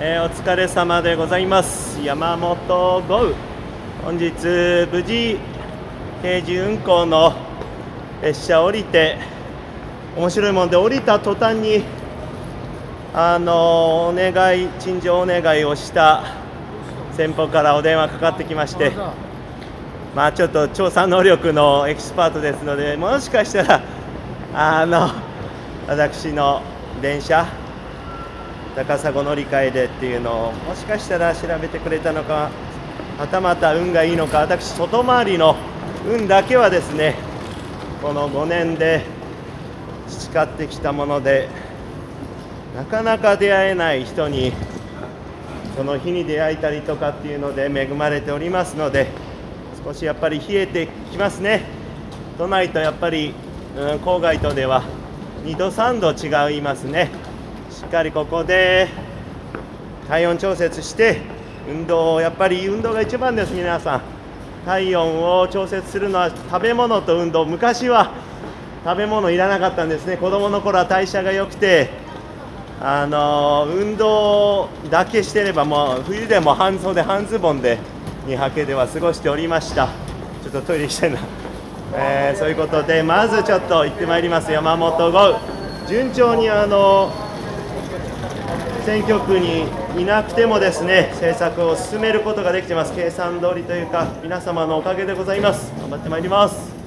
えー、お疲れ様でございます。山本豪。雨本日無事定時運行の列車降りて面白いもんで降りた途端にあのお願い陳情お願いをした先方からお電話かかってきましてまあちょっと調査能力のエキスパートですのでもしかしたらあの私の電車高砂乗り換えでっていうのをもしかしたら調べてくれたのかはたまた運がいいのか私外回りの運だけはですねこの5年で培ってきたものでなかなか出会えない人にその日に出会えたりとかっていうので恵まれておりますので少しやっぱり冷えてきますね。都内とやっぱり、うん、郊外とでは2度3度違いますね。しっかりここで体温調節して運動をやっぱり運動が一番です皆さん。体温を調節するのは食べ物と運動。昔は食べ物いらなかったんですね。子供の頃は代謝が良くてあの運動だけしてればもう冬でも半袖半ズボンでにはけでは過ごしておりました。ちょっとトイレ行きたいな、えー、そういうことでまずちょっと行ってまいります。山本豪。順調にあの選挙区にいなくてもですね政策を進めることができてます。計算通りというか皆様のおかげでございます。頑張ってまいります。